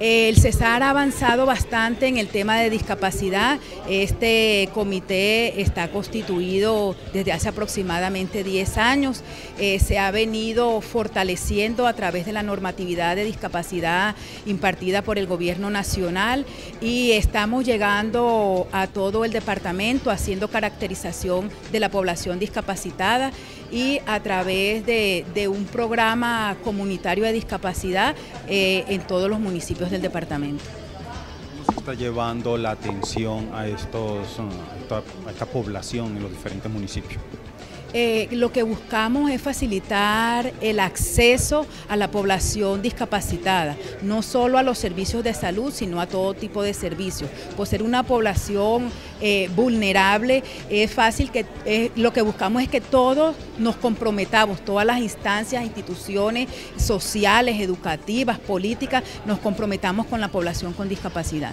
El Cesar ha avanzado bastante en el tema de discapacidad. Este comité está constituido desde hace aproximadamente 10 años. Eh, se ha venido fortaleciendo a través de la normatividad de discapacidad impartida por el gobierno nacional y estamos llegando a todo el departamento haciendo caracterización de la población discapacitada y a través de, un programa comunitario de discapacidad eh, en todos los municipios del departamento. ¿Cómo se está llevando la atención a, estos, a esta población en los diferentes municipios? Eh, lo que buscamos es facilitar el acceso a la población discapacitada, no solo a los servicios de salud, sino a todo tipo de servicios. Por ser una población eh, vulnerable, es fácil que eh, lo que buscamos es que todos nos comprometamos, todas las instancias, instituciones sociales, educativas, políticas, nos comprometamos con la población con discapacidad.